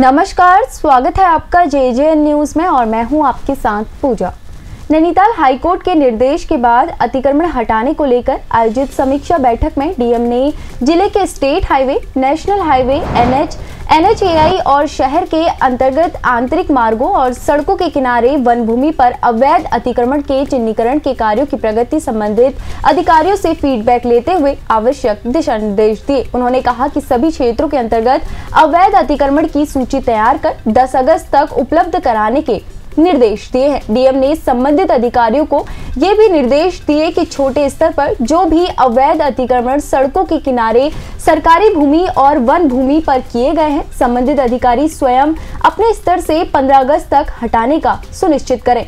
नमस्कार स्वागत है आपका जे जे न्यूज़ में और मैं हूँ आपके साथ पूजा। नैनीताल हाईकोर्ट के निर्देश के बाद अतिक्रमण हटाने को लेकर आयोजित समीक्षा बैठक में डीएम ने ज़िले के state highway, national highway, NH, NHAI और शहर के अंतर्गत आंतरिक मार्गों और सड़कों के किनारे वन भूमि पर अवैध अतिक्रमण के चिन्हीकरण के कार्यों की प्रगति संबंधित अधिकारियों से फीडबैक लेते हुए आवश्यक दिशा निर्देश दिए। उन्होंने कहा कि सभी क्षेत्रों के अंतर्गत अवैध अतिक्रमण की सूची तैयार कर 10 अगस्त तक उपलब्ध कराने के निर्देश दिए हैं। डीएम ने संबंधित अधिकारियों को ये भी निर्देश दिए कि छोटे स्तर पर जो भी अवैध अतिक्रमण सड़कों के किनारे सरकारी भूमि और वन भूमि पर किए गए हैं, संबंधित अधिकारी स्वयं अपने स्तर से 15 अगस्त तक हटाने का सुनिश्चित करें।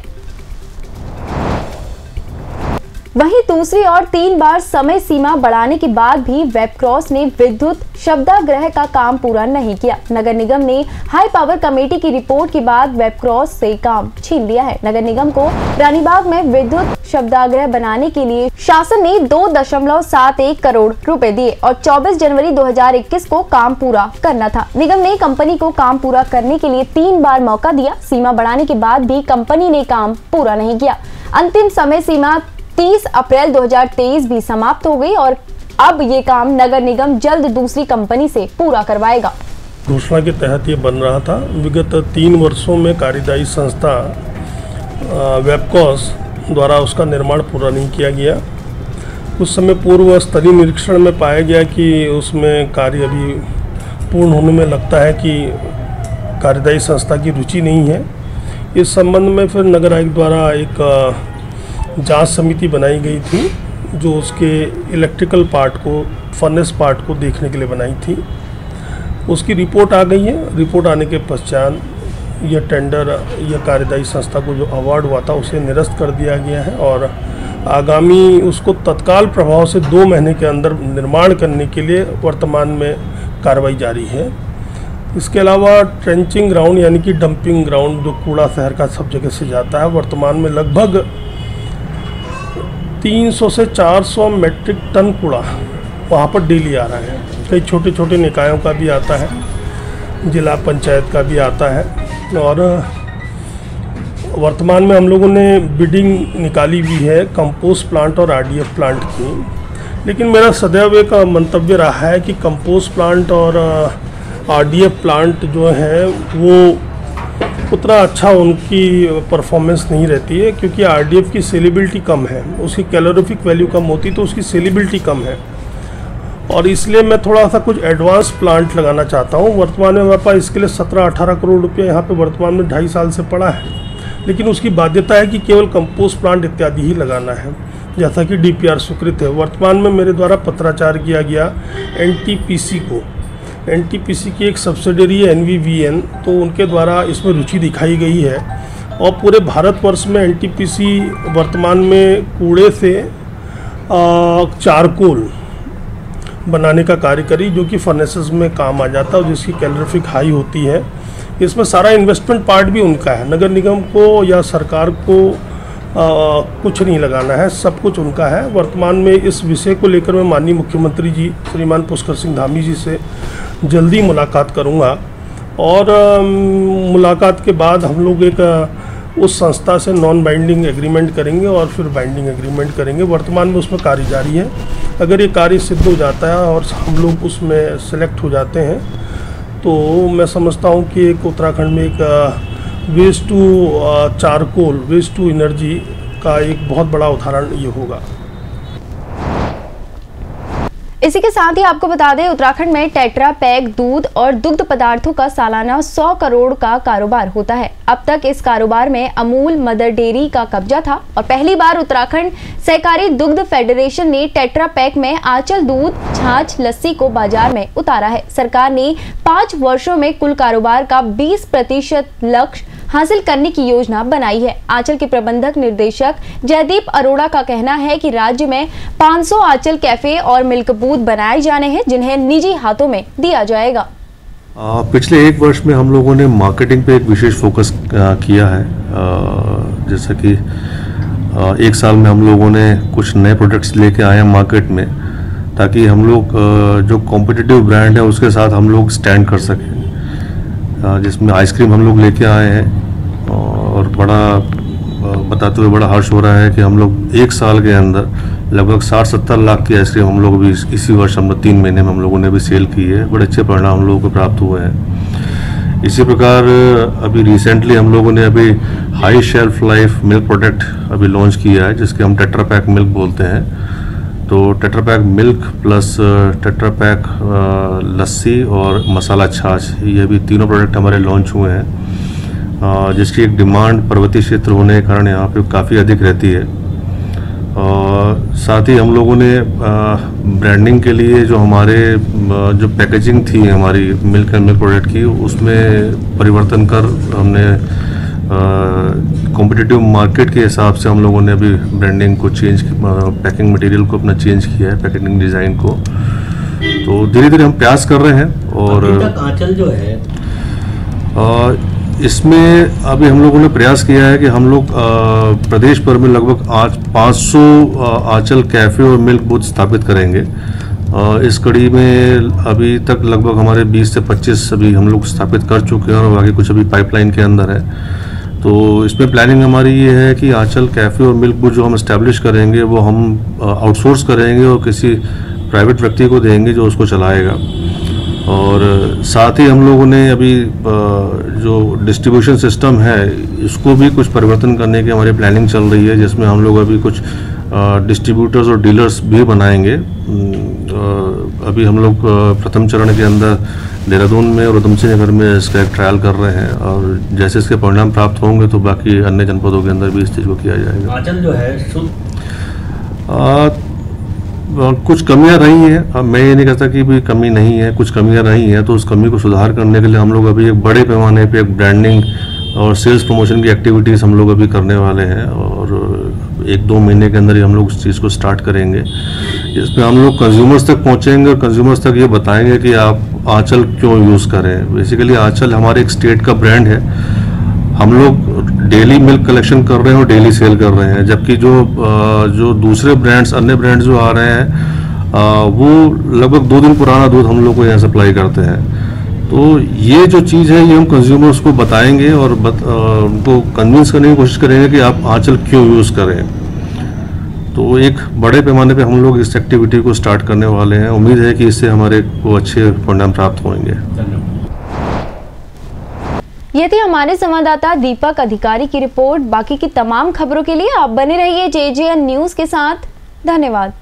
वहीं दूसरी ओर तीन बार समय सीमा बढ़ाने के बाद भी वेबक्रॉस ने विद्युत शब्दाग्रह का काम पूरा नहीं किया। नगर निगम ने हाई पावर कमेटी की रिपोर्ट के बाद वेबक्रॉस से काम छीन लिया है। नगर निगम को रानीबाग में विद्युत शब्दाग्रह बनाने के लिए शासन ने दो दशमलव सात एक करोड़ रुपए दिए और 24 जनवरी 2021 को काम पूरा करना था। निगम ने कंपनी को काम पूरा करने के लिए तीन बार मौका दिया। सीमा बढ़ाने के बाद भी कंपनी ने काम पूरा नहीं किया। अंतिम समय सीमा 30 अप्रैल 2023 भी समाप्त हो गई और अब ये काम नगर निगम जल्द दूसरी कंपनी से पूरा करवाएगा। घोषणा के तहत ये बन रहा था। विगत तीन वर्षों में कार्यदायी संस्था वेबकॉस द्वारा उसका निर्माण पूरा नहीं किया गया। उस समय पूर्व स्तरीय निरीक्षण में पाया गया कि उसमें कार्य अभी पूर्ण होने में लगता है कि कार्यदायी संस्था की रुचि नहीं है। इस संबंध में फिर नगर आयुक्त द्वारा एक जाँच समिति बनाई गई थी, जो उसके इलेक्ट्रिकल पार्ट को फर्नेस पार्ट को देखने के लिए बनाई थी। उसकी रिपोर्ट आ गई है। रिपोर्ट आने के पश्चात यह टेंडर यह कार्यदायी संस्था को जो अवार्ड हुआ था, उसे निरस्त कर दिया गया है और आगामी उसको तत्काल प्रभाव से दो महीने के अंदर निर्माण करने के लिए वर्तमान में कार्रवाई जारी है। इसके अलावा ट्रेंचिंग ग्राउंड यानी कि डंपिंग ग्राउंड जो कूड़ा शहर का सब जगह से जाता है, वर्तमान में लगभग 300 से 400 मीट्रिक टन कूड़ा वहाँ पर डेली आ रहा है। कई छोटे छोटे निकायों का भी आता है, जिला पंचायत का भी आता है, और वर्तमान में हम लोगों ने बिडिंग निकाली हुई है, कंपोस्ट प्लांट और आरडीएफ प्लांट की। लेकिन मेरा सदैव एक मंतव्य रहा है कि कंपोस्ट प्लांट और आरडीएफ प्लांट जो है, वो उतना अच्छा उनकी परफॉर्मेंस नहीं रहती है, क्योंकि आरडीएफ की सेलिबिलिटी कम है, उसकी कैलोरीफिक वैल्यू कम होती तो उसकी सेलिबिलिटी कम है। और इसलिए मैं थोड़ा सा कुछ एडवांस प्लांट लगाना चाहता हूँ। वर्तमान में हमारे पास इसके लिए सत्रह अठारह करोड़ रुपये यहाँ पे वर्तमान में ढाई साल से पड़ा है। लेकिन उसकी बाध्यता है कि केवल कंपोस्ट प्लांट इत्यादि ही लगाना है, जैसा कि डीपीआर स्वीकृत है। वर्तमान में मेरे द्वारा पत्राचार किया गया एनटीपीसी को। एनटीपीसी की एक सब्सिडरी है एनवीवीएन तो उनके द्वारा इसमें रुचि दिखाई गई है। और पूरे भारतवर्ष में एनटीपीसी वर्तमान में कूड़े से चारकोल बनाने का कार्य करी जो कि फर्नेसेस में काम आ जाता है और जिसकी कैलोरीफिक हाई होती है। इसमें सारा इन्वेस्टमेंट पार्ट भी उनका है। नगर निगम को या सरकार को आ, कुछ नहीं लगाना है सब कुछ उनका है। वर्तमान में इस विषय को लेकर मैं माननीय मुख्यमंत्री जी श्रीमान पुष्कर सिंह धामी जी से जल्दी मुलाकात करूँगा। और मुलाकात के बाद हम लोग एक उस संस्था से नॉन बाइंडिंग एग्रीमेंट करेंगे और फिर बाइंडिंग एग्रीमेंट करेंगे। वर्तमान में उसमें कार्य जारी है। अगर ये कार्य सिद्ध हो जाता है और हम लोग उसमें सेलेक्ट हो जाते हैं तो मैं समझता हूँ कि एक उत्तराखंड में एक waste to charcoal waste to energy का एक बहुत बड़ा उदाहरण ये होगा। इसी के साथ ही आपको बता दें, उत्तराखंड में टेट्रा पैक दूध और दुग्ध पदार्थों का सालाना 100 करोड़ का कारोबार होता है। अब तक इस कारोबार में अमूल मदर डेयरी का कब्जा था और पहली बार उत्तराखंड सहकारी दुग्ध फेडरेशन ने टेट्रा पैक में आंचल दूध, छाछ, लस्सी को बाज़ार में उतारा है। सरकार ने पाँच वर्षो में कुल कारोबार का बीस प्रतिशत लक्ष्य हासिल करने की योजना बनाई है। आंचल के प्रबंधक निर्देशक जयदीप अरोड़ा का कहना है कि राज्य में 500 आंचल कैफ़े और मिल्क बूथ बनाए जाने हैं जिन्हें निजी हाथों में दिया जाएगा। आ, पिछले एक वर्ष में हम लोगों ने मार्केटिंग पे एक विशेष फोकस किया है। जैसा कि एक साल में हम लोगों ने कुछ नए प्रोडक्ट्स लेके आए हैं मार्केट में ताकि हम लोग जो कॉम्पिटिटिव ब्रांड है उसके साथ हम लोग स्टैंड कर सकें। जिसमें आइसक्रीम हम लोग लेके आए हैं और बड़ा बताते हुए बड़ा हर्ष हो रहा है कि हम लोग एक साल के अंदर लगभग साठ सत्तर लाख की आइसक्रीम हम लोग भी इसी वर्ष हम लोग, तीन महीने में हम लोगों ने भी सेल की है। बड़े अच्छे परिणाम हम लोगों को प्राप्त हुए हैं। इसी प्रकार, अभी रिसेंटली हम लोगों ने अभी high shelf life milk product अभी लॉन्च किया है, जिसके हम टेट्रा पैक मिल्क बोलते हैं। तो Tetra Pak milk plus Tetra Pak लस्सी और मसाला छाछ, ये भी तीनों प्रोडक्ट हमारे लॉन्च हुए हैं। जिसकी एक डिमांड पर्वतीय क्षेत्र होने के कारण यहाँ पे काफ़ी अधिक रहती है। और साथ ही हम लोगों ने ब्रांडिंग के लिए जो हमारे जो पैकेजिंग थी हमारी मिल्क एंड मिल्क प्रोडक्ट की, उसमें परिवर्तन कर हमने कॉम्पिटिटिव मार्केट के हिसाब से हम लोगों ने अभी ब्रांडिंग को चेंज पैकिंग मटेरियल को अपना चेंज किया है पैकेजिंग डिज़ाइन को। तो धीरे धीरे हम प्रयास कर रहे हैं और आंचल जो है अ, इसमें अभी हम लोगों ने प्रयास किया है कि हम लोग प्रदेश भर में लगभग आज 500 अ, आंचल कैफ़े और मिल्क बूथ स्थापित करेंगे। इस कड़ी में अभी तक लगभग हमारे 20 से 25 अभी हम लोग स्थापित कर चुके हैं और आगे कुछ अभी पाइपलाइन के अंदर है। तो इसमें प्लानिंग हमारी ये है कि आंचल कैफ़े और मिल्क बूथ जो हम इस्टेब्लिश करेंगे, वो हम आउटसोर्स करेंगे और किसी प्राइवेट व्यक्ति को देंगे जो उसको चलाएगा। और साथ ही हम लोगों ने अभी जो डिस्ट्रीब्यूशन सिस्टम है, इसको भी कुछ परिवर्तन करने की हमारी प्लानिंग चल रही है, जिसमें हम लोग अभी कुछ डिस्ट्रीब्यूटर्स और डीलर्स भी बनाएँगे। अभी हम लोग प्रथम चरण के अंदर देहरादून में और उधम सिंह नगर में इसका एक ट्रायल कर रहे हैं और जैसे इसके परिणाम प्राप्त होंगे तो बाकी अन्य जनपदों के अंदर भी इस चीज़ को किया जाएगा। आंचल जो है शुद्ध? कुछ कमियाँ रही हैं। अब मैं ये नहीं कहता कि भी कमी नहीं है कुछ कमियाँ रही हैं तो उस कमी को सुधार करने के लिए हम लोग अभी एक बड़े पैमाने पे एक ब्रांडिंग और सेल्स प्रमोशन की एक्टिविटीज़ हम लोग अभी करने वाले हैं और एक दो महीने के अंदर ही हम लोग उस चीज़ को स्टार्ट करेंगे। इसमें हम लोग कंज्यूमर्स तक पहुँचेंगे और कंज्यूमर्स तक ये बताएँगे कि आप आंचल क्यों यूज़ करें। बेसिकली आंचल हमारे एक स्टेट का ब्रांड है। हम लोग डेली मिल्क कलेक्शन कर रहे हैं और डेली सेल कर रहे हैं। जबकि जो जो दूसरे ब्रांड्स अन्य ब्रांड्स जो आ रहे हैं वो लगभग दो दिन पुराना दूध हम लोग को यहाँ सप्लाई करते हैं। तो ये जो चीज़ है ये हम कंज्यूमर्स को बताएँगे और बत, अ, उनको कन्विंस करने की कोशिश करेंगे कि आप आंचल क्यों यूज़ करें तो एक बड़े पैमाने पे हम लोग इस एक्टिविटी को स्टार्ट करने वाले हैं। उम्मीद है कि इससे हमारे को अच्छे परिणाम प्राप्त होंगे। ये थी हमारे संवाददाता दीपक अधिकारी की रिपोर्ट। बाकी की तमाम खबरों के लिए आप बने रहिए जेजेएन न्यूज़ के साथ। धन्यवाद।